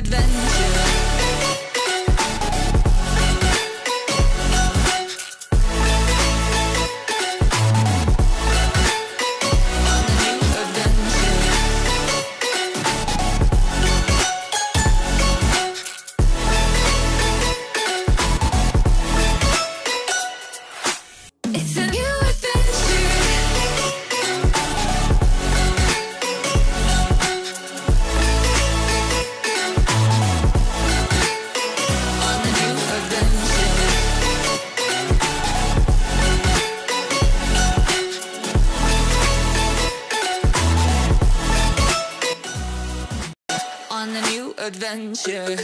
Adventure. On a new adventure.